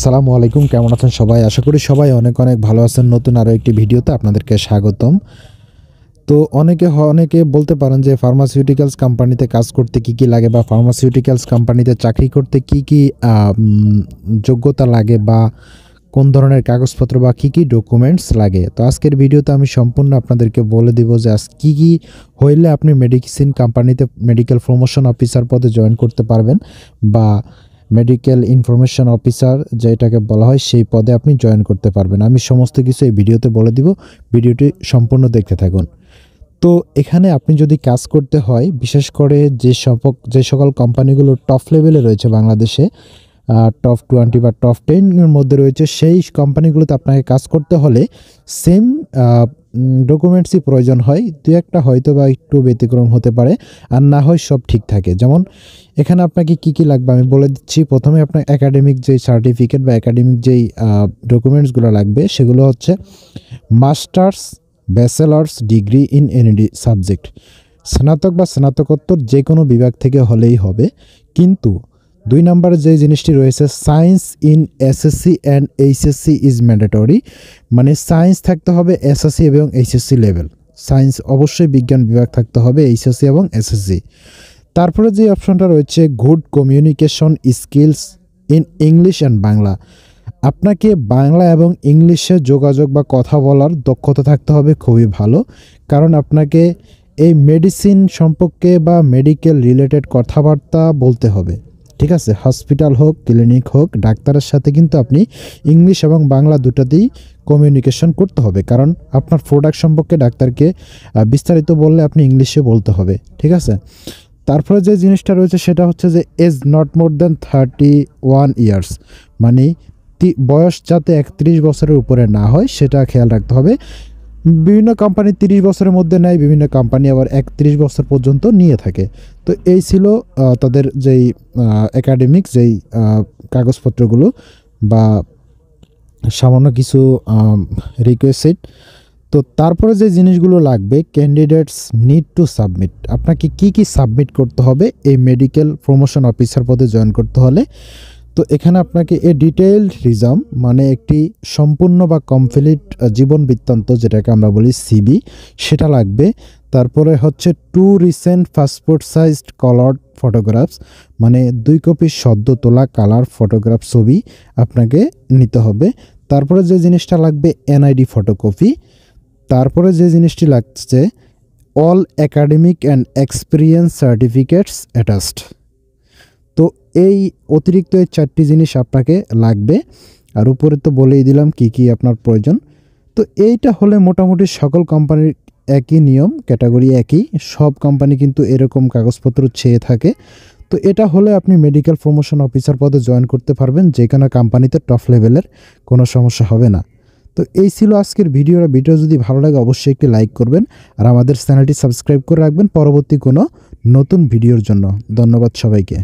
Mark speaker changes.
Speaker 1: আসসালামু আলাইকুম, কেমন আছেন সবাই? আশা করি সবাই অনেক অনেক ভালো আছেন। নতুন আরও একটি ভিডিওতে আপনাদেরকে স্বাগতম। তো অনেকে অনেকে বলতে পারেন যে ফার্মাসিউটিক্যালস কোম্পানিতে কাজ করতে কি কি লাগে বা ফার্মাসিউটিক্যালস কোম্পানিতে চাকরি করতে কি কি যোগ্যতা লাগে বা কোন ধরনের কাগজপত্র বা কী কী ডকুমেন্টস লাগে। তো আজকের ভিডিওতে আমি সম্পূর্ণ আপনাদেরকে বলে দিব যে আজ কী কী হইলে আপনি মেডিসিন কোম্পানিতে মেডিকেল প্রমোশন অফিসার পদে জয়েন করতে পারবেন বা মেডিকেল ইনফরমেশন অফিসার যেটাকে বলা হয়, সেই পদে আপনি জয়েন করতে পারবেন। আমি সমস্ত কিছু এই ভিডিওতে বলে দিব। ভিডিওটি সম্পূর্ণ দেখতে থাকুন। তো এখানে আপনি যদি কাজ করতে হয়, বিশেষ করে যে সপক, যে সকল কোম্পানিগুলো টপ লেভেলে রয়েছে বাংলাদেশে টপ টোয়েন্টি বা টপ টেনের মধ্যে রয়েছে, সেই কোম্পানিগুলোতে আপনাকে কাজ করতে হলে সেম ডকুমেন্টসই প্রয়োজন হয় দু একটা হয়তো বা একটু ব্যতিক্রম হতে পারে, আর না হয় সব ঠিক থাকে। যেমন, এখানে আপনাকে কি কি লাগবে? আমি বলে দিচ্ছি, প্রথমে আপনার একাডেমিক যেই সার্টিফিকেট বা একাডেমিক যেই ডকুমেন্টসগুলো লাগবে, সেগুলো হচ্ছে masters bachelors degree in any subject স্নাতক বা স্নাতকোত্তর যে কোনো বিভাগ থেকে হলেই হবে, কিন্তু দুই নম্বরে যে জিনিসটি রয়েছে science in SSC and HSC is mandatory মানে সায়েন্স থাকতে হবে এসএসসি এবং এইচএসসি লেভেল সায়েন্স অবশ্যই বিজ্ঞান বিভাগ থাকতে হবে এইচএসসি এবং এসএসসি তারপরে যে অপশনটা রয়েছে good communication skills in English and Bangla. আপনাকে বাংলা এবং ইংলিশে যোগাযোগ বা কথা বলার দক্ষতা থাকতে হবে খুবই ভালো, কারণ আপনাকে এই মেডিসিন সম্পর্কে বা মেডিকেল রিলেটেড কথাবার্তা বলতে হবে। ঠিক আছে হসপিটাল হোক ক্লিনিক হোক, ডাক্তারের সাথে কিন্তু আপনি ইংলিশ এবং বাংলা দুটাতেই কমিউনিকেশন করতে হবে। কারণ আপনার প্রোডাক্ট সম্পর্কে ডাক্তারকে বিস্তারিত বললে আপনি ইংলিশে বলতে হবে, ঠিক আছে? তারপরে যে জিনিসটা রয়েছে সেটা হচ্ছে যে age not more than thirty one years মানে বয়স যাতে একত্রিশ বছরের উপরে না হয়, সেটা খেয়াল রাখতে হবে। বিভিন্ন কোম্পানি তিরিশ বছরের মধ্যে নেয়, বিভিন্ন কোম্পানি আবার একত্রিশ বছর পর্যন্ত নিয়ে থাকে। তো এই ছিল তাদের যেই একাডেমিক যেই কাগজপত্রগুলো বা সামান্য কিছু রিকোয়েস্ট তো তারপরে যে জিনিসগুলো লাগবে ক্যান্ডিডেটস নিড টু সাবমিট আপনাকে কি কি সাবমিট করতে হবে, এই মেডিকেল প্রমোশন অফিসার পদে জয়েন করতে হলে? তো এখানে আপনাকে এ ডিটেইলড রিজাম মানে একটি সম্পূর্ণ বা কমপ্লিট জীবন বৃত্তান্ত, যেটাকে আমরা বলি সিবি সেটা লাগবে। তারপরে হচ্ছে two recent passport sized colour photographs মানে দুই কপি সদ্য তোলা কালার ফটোগ্রাফ ছবি আপনাকে নিতে হবে। তারপরে যে জিনিসটা লাগবে এনআইডি ফটোকপি তারপরে যে জিনিসটি লাগছে all academic and experience certificates attached তো এই অতিরিক্ত এই চারটি জিনিস আপনাকে লাগবে। আর উপরে তো বলেই দিলাম কি কি আপনার প্রয়োজন। তো এইটা হলে মোটামুটি সকল কোম্পানির একই নিয়ম, ক্যাটাগরি একই। সব কোম্পানি কিন্তু এরকম কাগজপত্র চেয়ে থাকে। তো এটা হলে আপনি মেডিকেল প্রমোশন অফিসার পদে জয়েন করতে পারবেন। যে কোনো কোম্পানিতে টপ লেভেলের কোনো সমস্যা হবে না। তো এই ছিল আজকের ভিডিওর ভিডিও যদি ভালো লাগে, অবশ্যই একটি লাইক করবেন। আর আমাদের চ্যানেলটি সাবস্ক্রাইব করে রাখবেন পরবর্তী কোনো নতুন ভিডিওর জন্য। ধন্যবাদ সবাইকে।